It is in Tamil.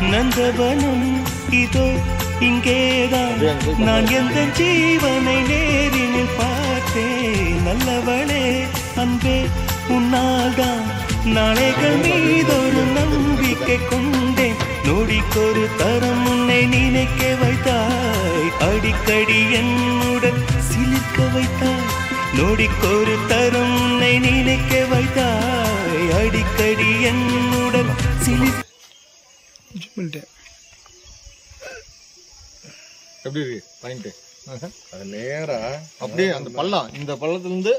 நந்தவனம் இதோ இங்கேதான். நான் எந்த ஜீவனை நேரினில் பார்த்தேன். நல்லவளே அன்பே உன்னால்தான் நாளைகள் மீதொரு நம்பிக்கை கொண்டேன். நொடிக்கொரு தரம் உன்னை நினைக்க வைத்தாய். அடிக்கடி என்னுடன் சிலிர்க்க வைத்தாய். நொடிக்கொரு தரம் உன்னை நினைக்க வைத்தாய். அடிக்கடி என்னுடன் சிலிர்க்க பண்ணிட்டேன் எப்படி இருக்கு? பாயிண்ட் அது நேரா. அப்படியே அந்த பள்ளம் இந்த பள்ளத்துல இருந்து